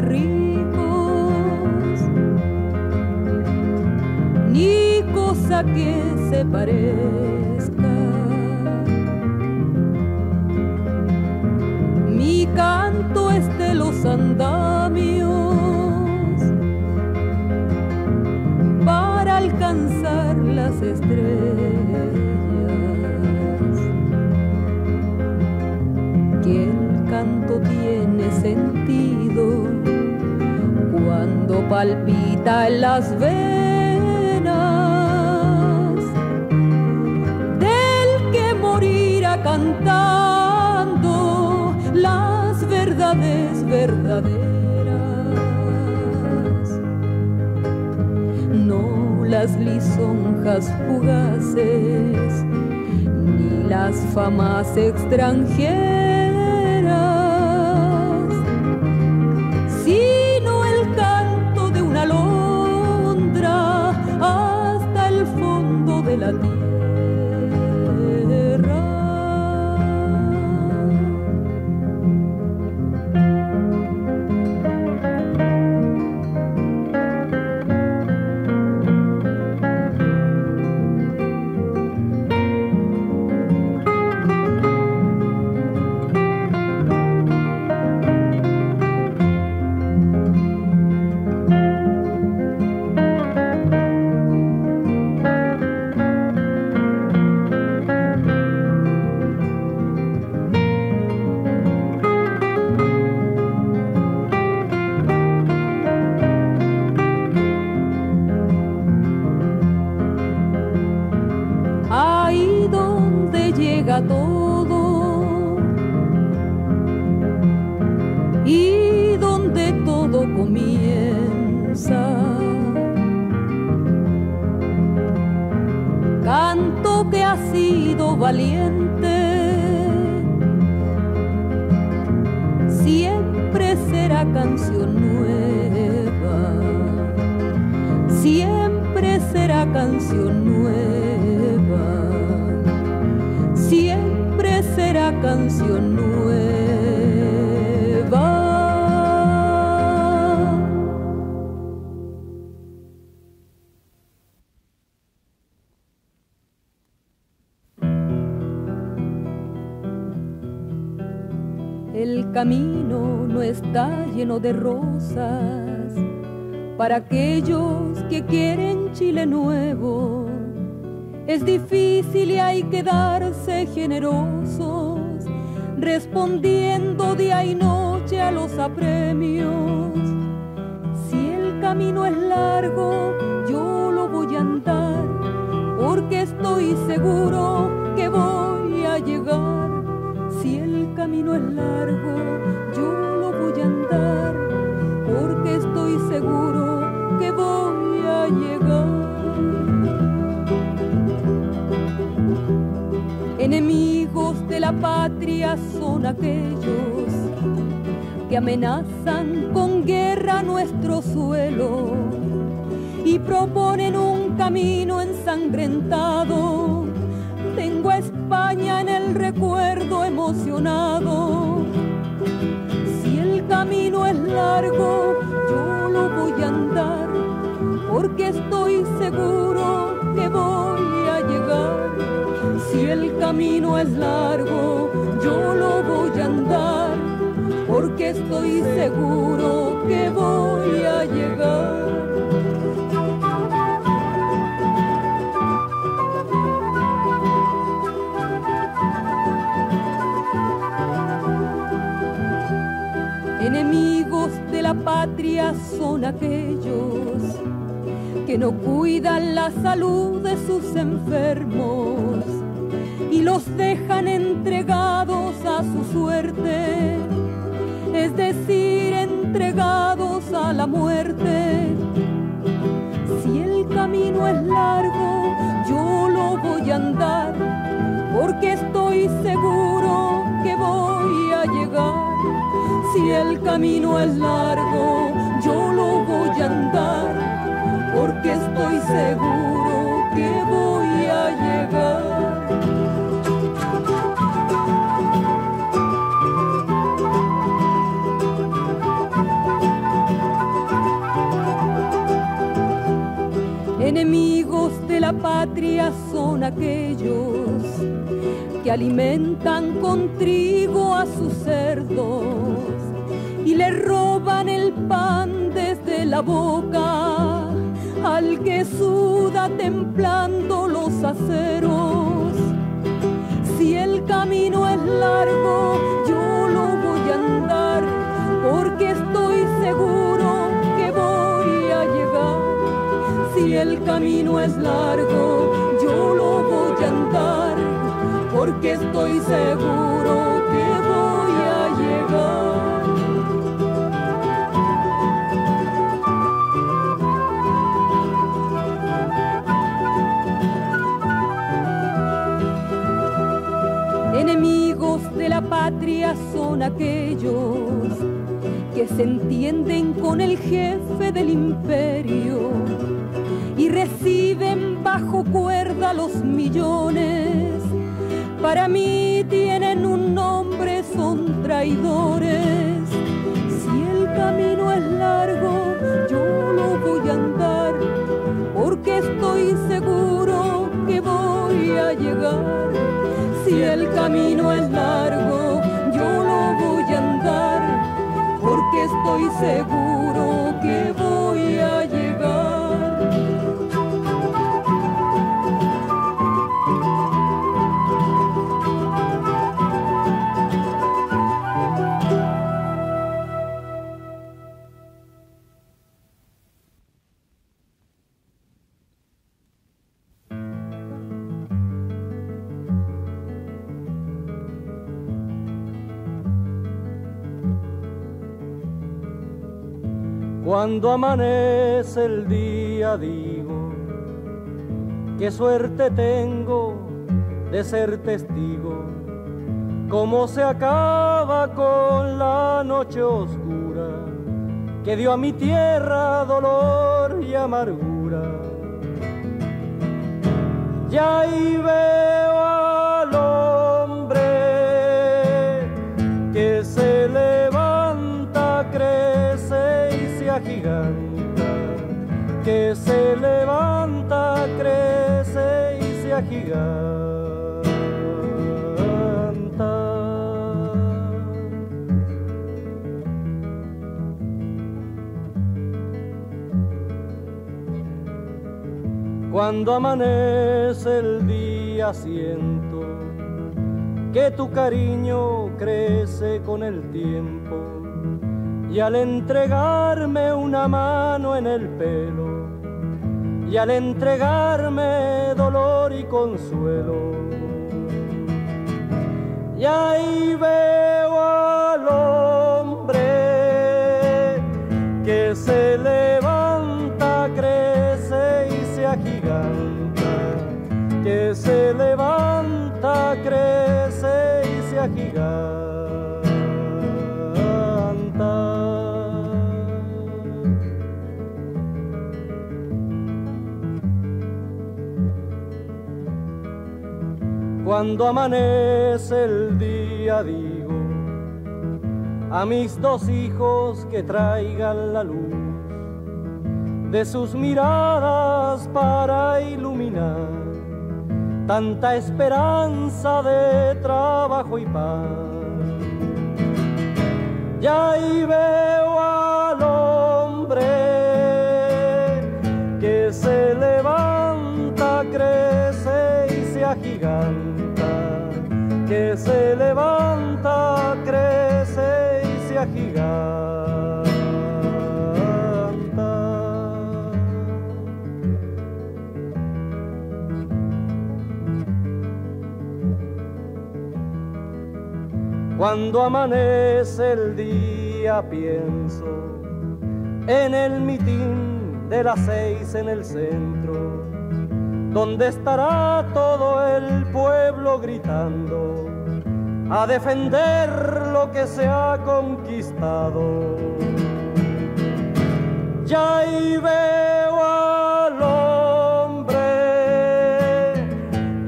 ricos, ni cosa que se parezca. en las venas del que morirá cantando las verdades verdaderas. No las lisonjas fugaces ni las famas extranjeras la. Canción nueva siempre será canción nueva. El camino no está lleno de rosas para aquellos que quieren Chile nuevo es difícil y hay que darse generosos, respondiendo día y noche a los apremios. Si el camino es largo, yo lo voy a andar, porque estoy seguro que voy a llegar. Si el camino es largo, yo lo voy a andar, estoy seguro que voy a llegar. Enemigos de la patria son aquellos que amenazan con guerra nuestro suelo y proponen un camino ensangrentado. Tengo a España en el recuerdo emocionado. Si el camino es largo, yo lo voy a andar, porque estoy seguro que voy a llegar si el camino es largo, yo lo voy a andar, porque estoy seguro que voy a llegar. Patria son aquellos que no cuidan la salud de sus enfermos y los dejan entregados a su suerte, es decir, entregados a la muerte. Si el camino es largo, yo lo voy a andar, porque estoy seguro que voy a llegar. Si el camino es largo, yo lo voy a andar, porque estoy seguro que voy a llegar. Patria son aquellos que alimentan con trigo a sus cerdos y le roban el pan desde la boca al que suda templando los aceros. Si el camino es largo, yo lo voy a andar porque estoy seguro Si el camino es largo, yo lo voy a andar, porque estoy seguro que voy a llegar. Enemigos de la patria son aquellos que se entienden con el jefe del imperio reciben bajo cuerda los millones. Para mí tienen un nombre, son traidores. Si el camino es largo, yo lo voy a andar, porque estoy seguro que voy a llegar. Si el camino es largo, yo lo voy a andar, porque estoy seguro Cuando amanece el día digo, qué suerte tengo de ser testigo, cómo se acaba con la noche oscura que dio a mi tierra dolor y amargura. Ya ahí veo al hombre que se levanta, que se levanta, crece y se agiganta. Cuando amanece el día siento que tu cariño crece con el tiempo y al entregarme una mano en el pelo y al entregarme dolor y consuelo y ahí veo al hombre que se levanta, crece y se agiganta, que se levanta, crece y se agiganta. Cuando amanece el día digo a mis dos hijos que traigan la luz de sus miradas para iluminar tanta esperanza de trabajo y paz. Ya ahí veo se levanta, crece y se agiganta. Cuando amanece el día pienso en el mitin de las seis en el centro, donde estará todo el pueblo gritando a defender lo que se ha conquistado. Ya ahí veo al hombre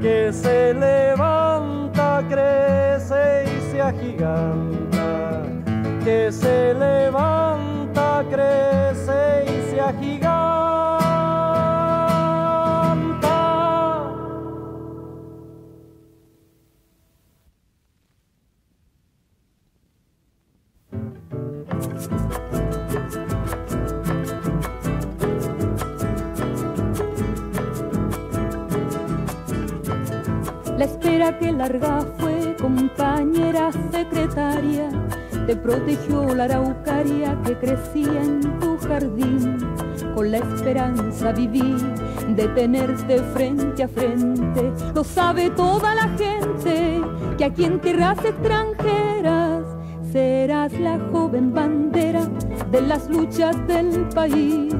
que se levanta, crece y se agiganta, que se levanta, crece y se agiganta. Te protegió la araucaria que crecía en tu jardín. Con la esperanza viví de tenerte frente a frente. Lo sabe toda la gente que aquí en tierras extranjeras serás la joven bandera de las luchas del país.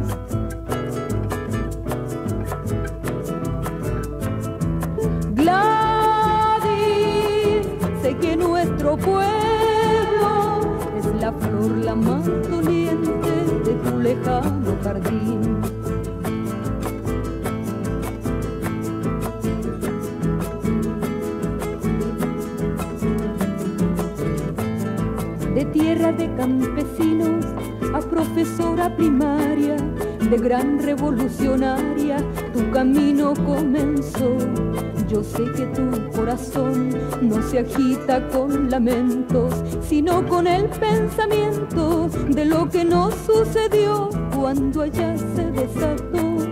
A profesora primaria, de gran revolucionaria, tu camino comenzó. Yo sé que tu corazón no se agita con lamentos, sino con el pensamiento de lo que nos sucedió cuando allá se desató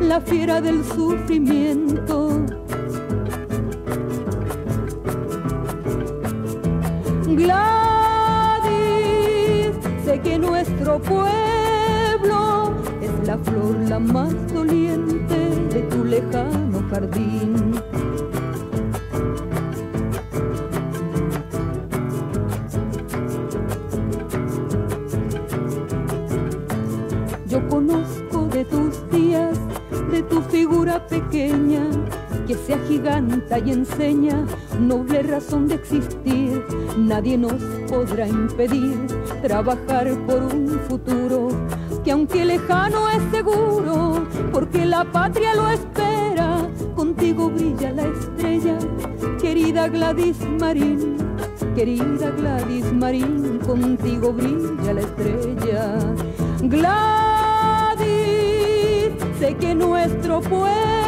la fiera del sufrimiento. nuestro pueblo es la flor la más doliente de tu lejano jardín. Yo conozco de tus días, de tu figura pequeña que se agiganta y enseña noble razón de existir. Nadie nos podrá impedir trabajar por un futuro que aunque lejano es seguro, porque la patria lo espera. Contigo brilla la estrella, querida Gladys Marín. Querida Gladys Marín, contigo brilla la estrella. Gladys, sé que nuestro pueblo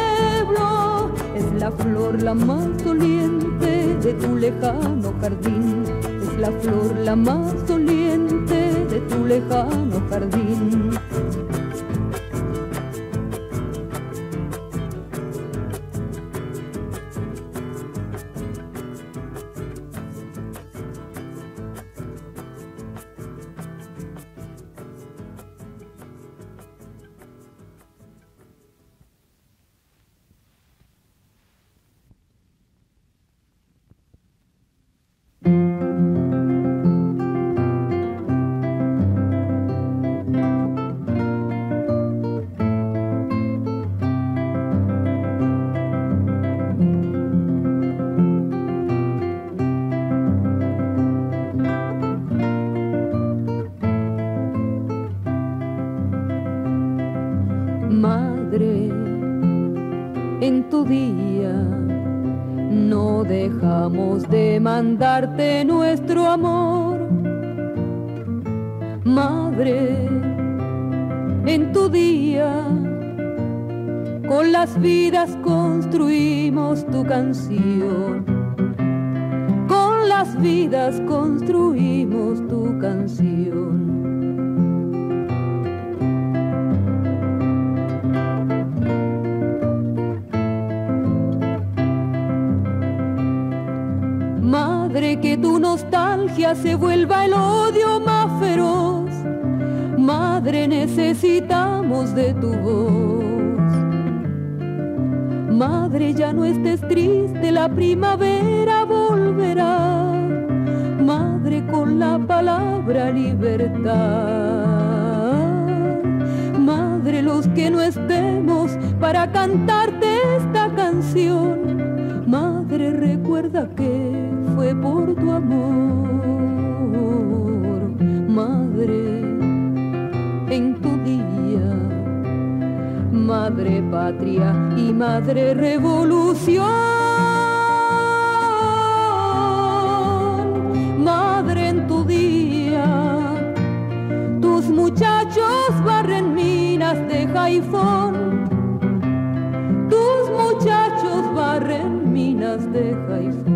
la flor la más doliente de tu lejano jardín. Es la flor la más doliente de tu lejano jardín. Mandarte nuestro amor. Madre, en tu día, con las vidas construimos tu canción. Con las vidas construimos tu canción. Que tu nostalgia se vuelva el odio más feroz. Madre, necesitamos de tu voz. Madre, ya no estés triste, la primavera volverá. Madre, con la palabra libertad. Madre, los que no estemos para cantarte esta canción. Madre, recuerda que fue por tu amor, madre, en tu día, madre patria y madre revolución. Madre en tu día, tus muchachos barren minas de jaifón, tus muchachos barren minas de jaifón.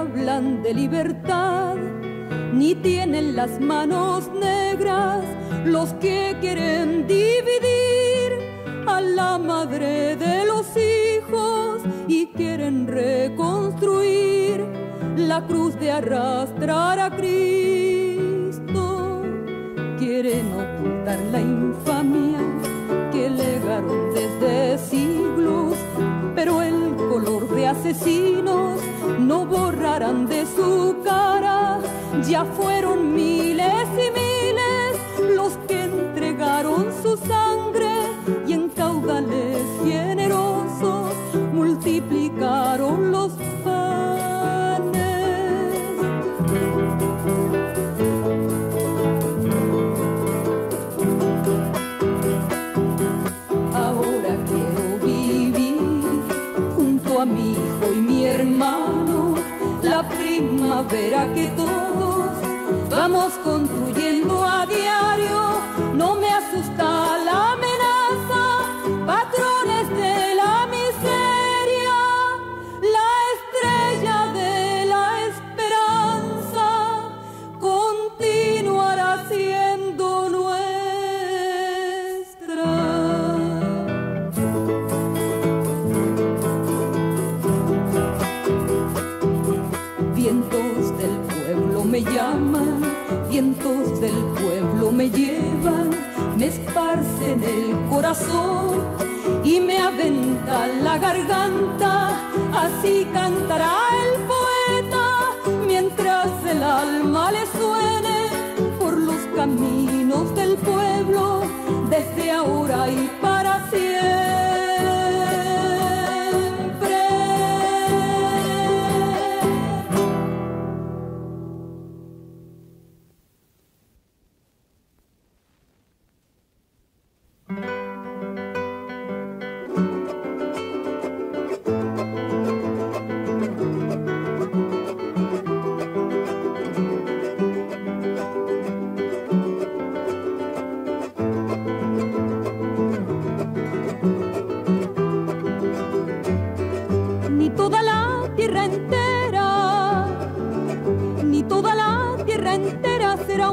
Hablan de libertad, ni tienen las manos negras, los que quieren dividir a la madre de los hijos y quieren reconstruir la cruz de arrastrar a Cristo, quieren ocultar la infamia que legaron desde siglos, pero el color de asesinos no borrarán de su cara. Ya fueron miles y miles primavera que todos vamos construyendo a diario.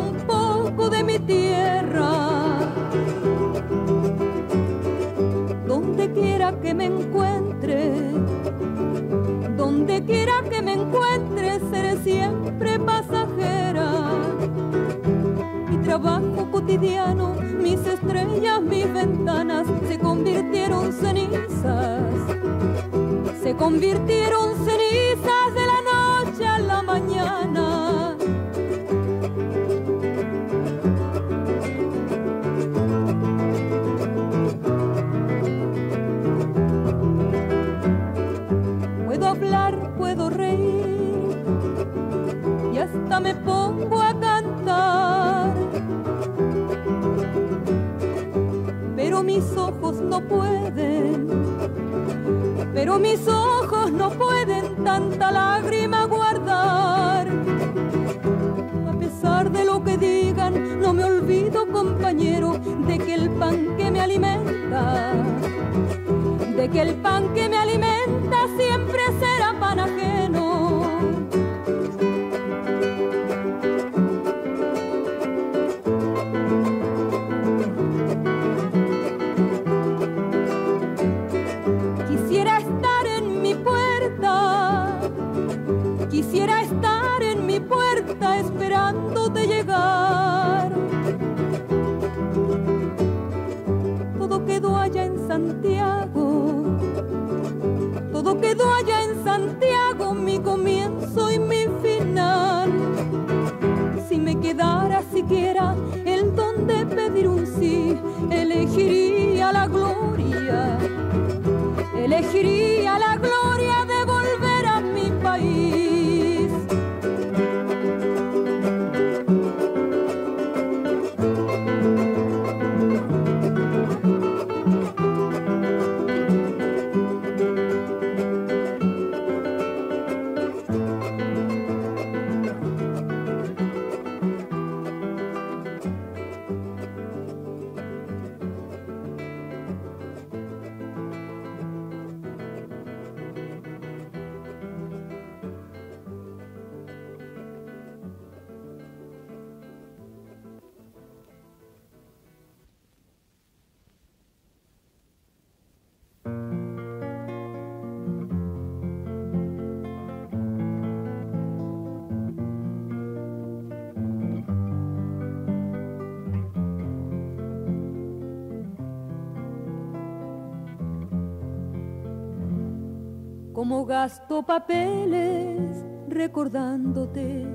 Un poco de mi tierra. Donde quiera que me encuentre, donde quiera que me encuentre, seré siempre pasajera. Mi trabajo cotidiano, mis estrellas, mis ventanas se convirtieron cenizas se convirtieron cenizas de la noche a la mañana. Me pongo a cantar. Pero mis ojos no pueden pero mis ojos no pueden tanta lágrima guardar. A pesar de lo que digan, no me olvido, compañero, de que el pan que me alimenta, de que el pan que me alimenta siempre será pan Como gasto papeles recordándote,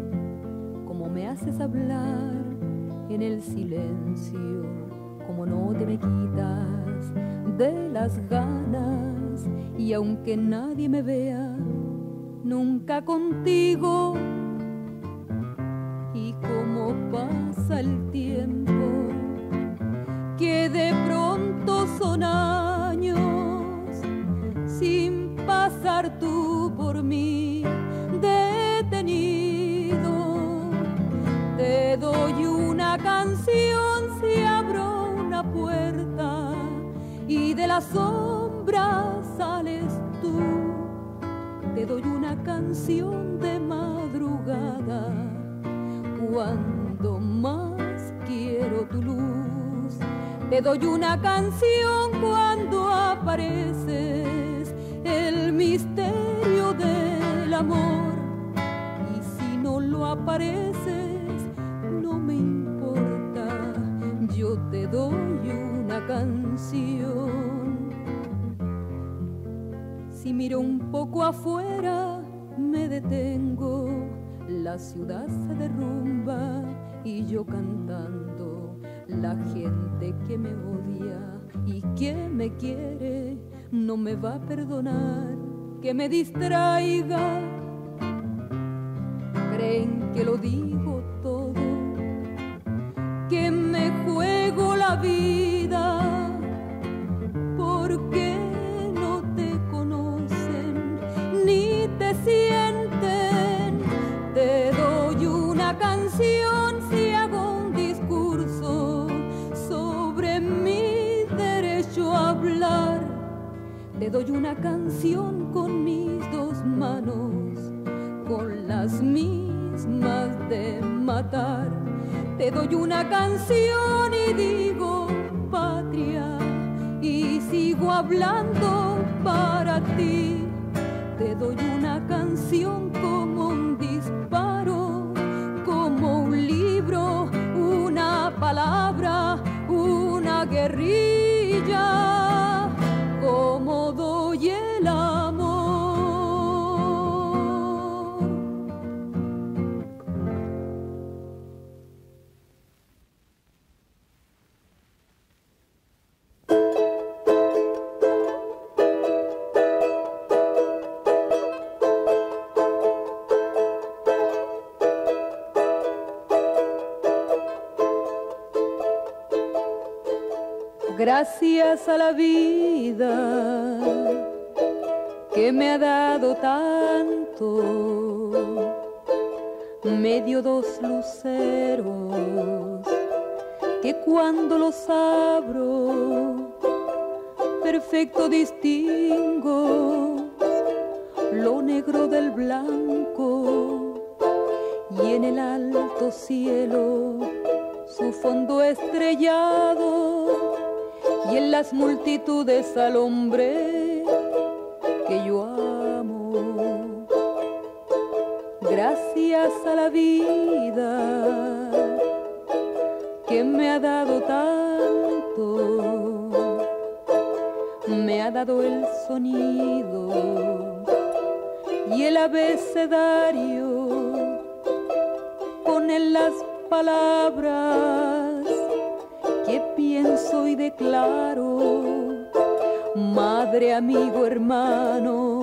como me haces hablar en el silencio, como no te me quitas de las ganas y aunque nadie me vea, nunca contigo. Canción de madrugada cuando más quiero tu luz. Te doy una canción cuando ciudad se derrumba y yo cantando, la gente que me odia y que me quiere no me va a perdonar que me distraiga. Creen que lo digo Te doy una canción con mis dos manos, con las mismas de matar. Te doy una canción y digo patria y sigo hablando para ti. Gracias a la vida que me ha dado tanto, me dio dos luceros que cuando los abro, perfecto distingo lo negro del blanco y en el alto cielo su fondo estrellado y en las multitudes al hombre que yo amo. Gracias a la vida que me ha dado tanto, me ha dado el sonido y el abecedario con él las palabras pienso y declaro, madre, amigo, hermano,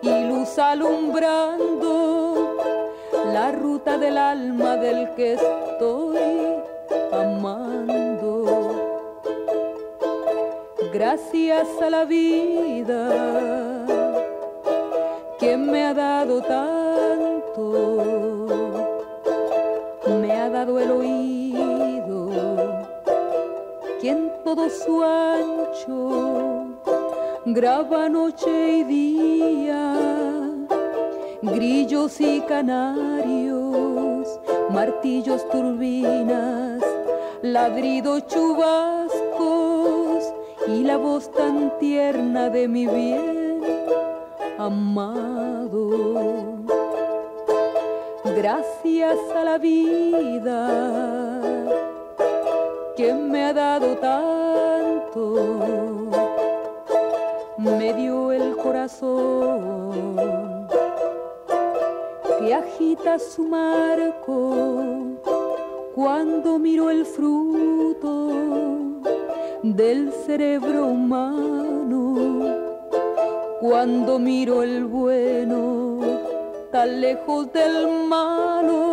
y luz alumbrando la ruta del alma del que estoy amando. Gracias a la vida que me ha dado tanto, me ha dado el oído todo su ancho graba noche y día, grillos y canarios, martillos, turbinas, ladridos, chubascos y la voz tan tierna de mi bien amado. Gracias a la vida que me ha dado tanto, me dio el corazón que agita su marco cuando miro el fruto del cerebro humano, cuando miro el bueno tan lejos del malo.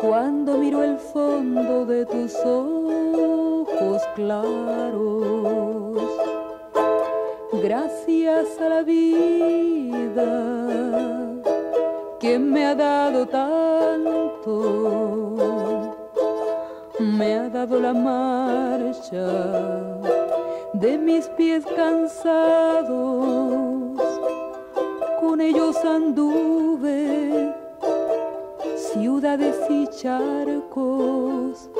Cuando miro el fondo de tus ojos claros. Gracias a la vida que me ha dado tanto, me ha dado la marcha de mis pies cansados, con ellos anduve, ciudades y charcos,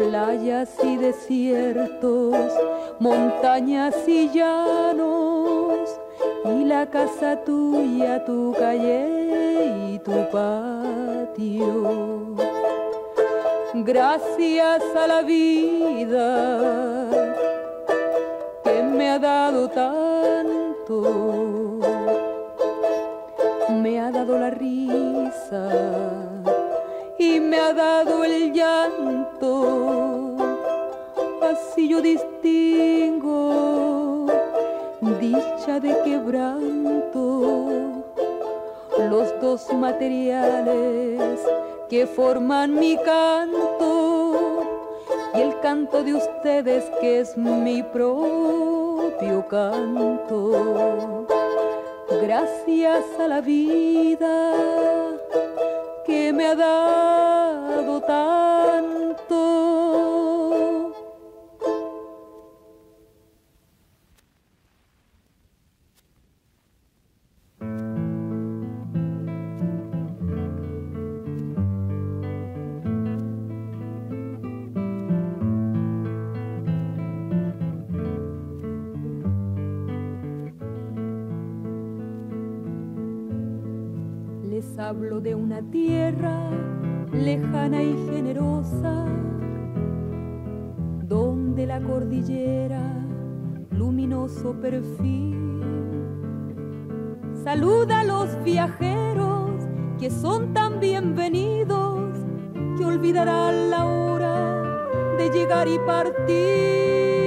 playas y desiertos, montañas y llanos, y la casa tuya, tu calle y tu patio. Gracias a la vida que me ha dado tanto, me ha dado la risa y me ha dado el llanto. Así yo distingo dicha de quebranto, los dos materiales que forman mi canto y el canto de ustedes que es mi propio canto. Gracias a la vida que me ha dado tanto. Hablo de una tierra lejana y generosa, donde la cordillera, luminoso perfil, saluda a los viajeros que son tan bienvenidos que olvidarán la hora de llegar y partir.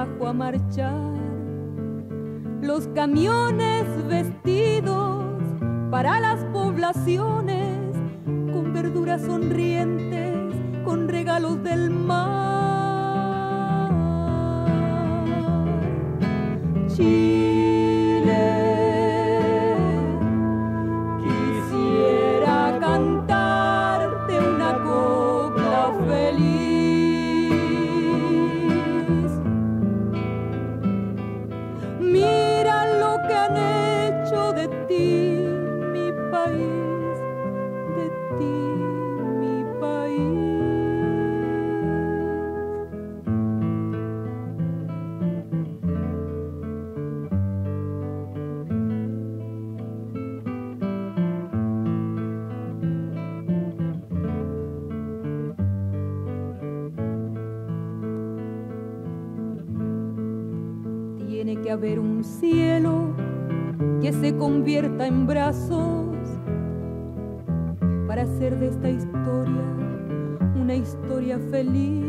A marchar, los camiones vestidos para las poblaciones, con verduras sonrientes, con regalos del mar. Convierta en brazos para hacer de esta historia una historia feliz.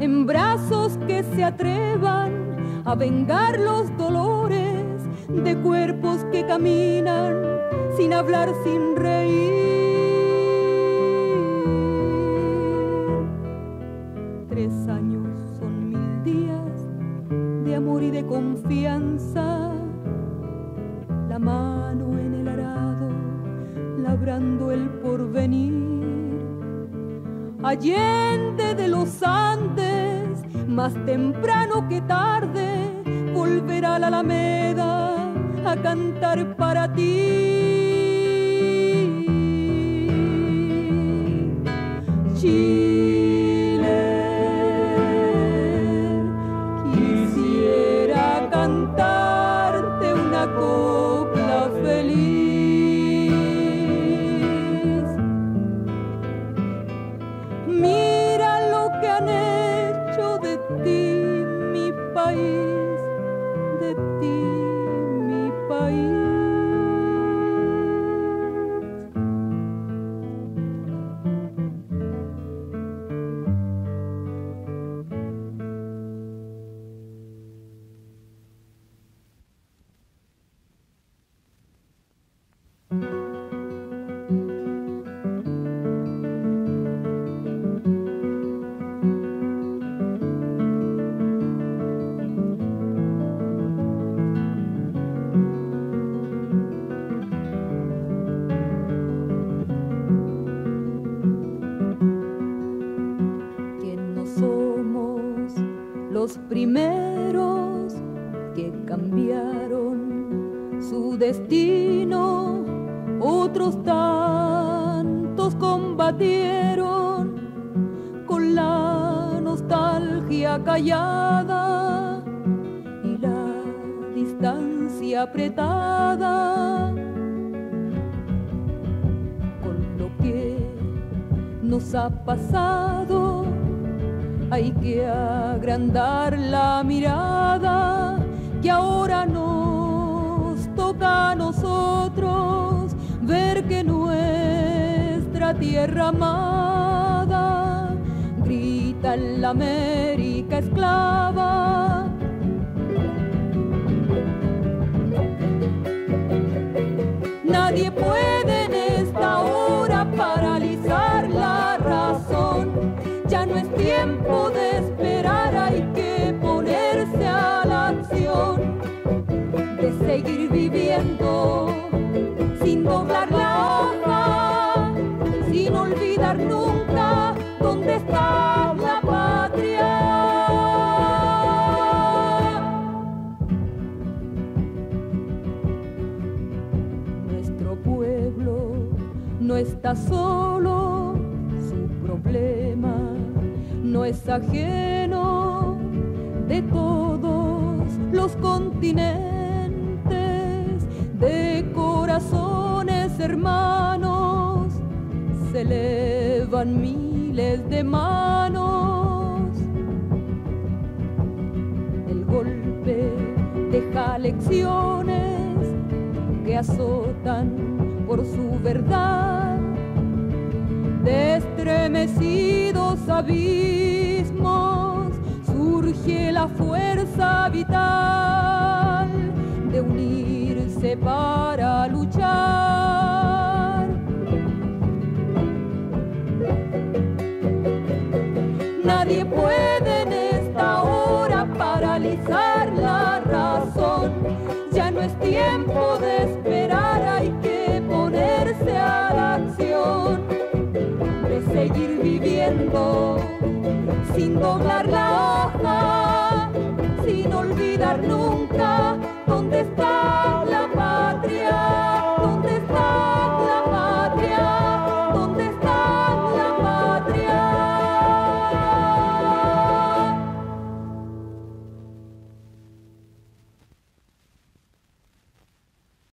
En brazos que se atrevan a vengar los dolores de cuerpos que caminan sin hablar, sin reír. Apretada. Con lo que nos ha pasado hay que agrandar la mirada que ahora nos toca a nosotros ver que nuestra tierra amada grita en la América esclava. Nadie puede en esta hora paralizar la razón. Ya no es tiempo de esperar, hay que ponerse a la acción, de seguir viviendo sin doblar la hoja, sin olvidar nunca solo, su problema no es ajeno de todos los continentes, de corazones hermanos, se elevan miles de manos. El golpe deja lecciones que azotan por su verdad de estremecidos abismos surge la fuerza vital de unirse para luchar. Doblar la hoja, sin olvidar nunca